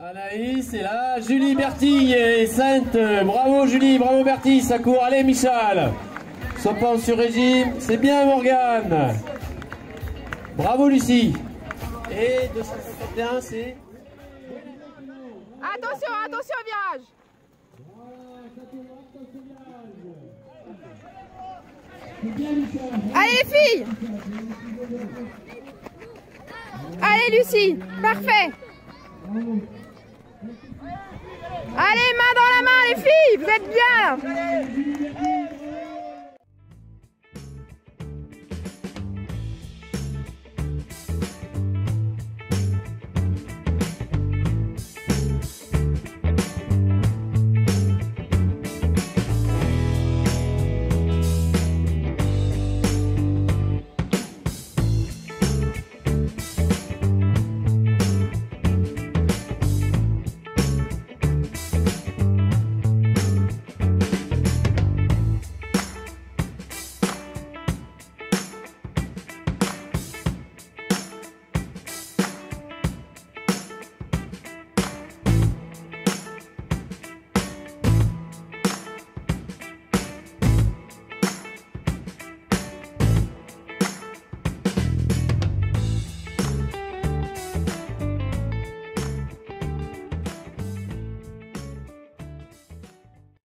Anaïs est là, Julie Bertille et Sainte. Bravo Julie, bravo Bertille, ça court. Allez Michel. Sopant sur régime, c'est bien Morgane. Bravo Lucie. Et 251, c'est... Attention, attention virage. Allez filles Allez Lucie, parfait Allez, main dans la main les filles, vous êtes bien